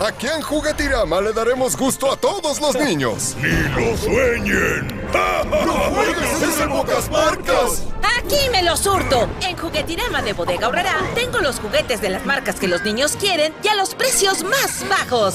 Aquí en Juguetirama le daremos gusto a todos los niños. ¡Ni lo sueñen! ¡No juegues ese pocas marcas! Aquí me lo surto. En Juguetirama de Bodega Aurrera tengo los juguetes de las marcas que los niños quieren y a los precios más bajos.